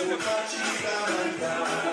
to the.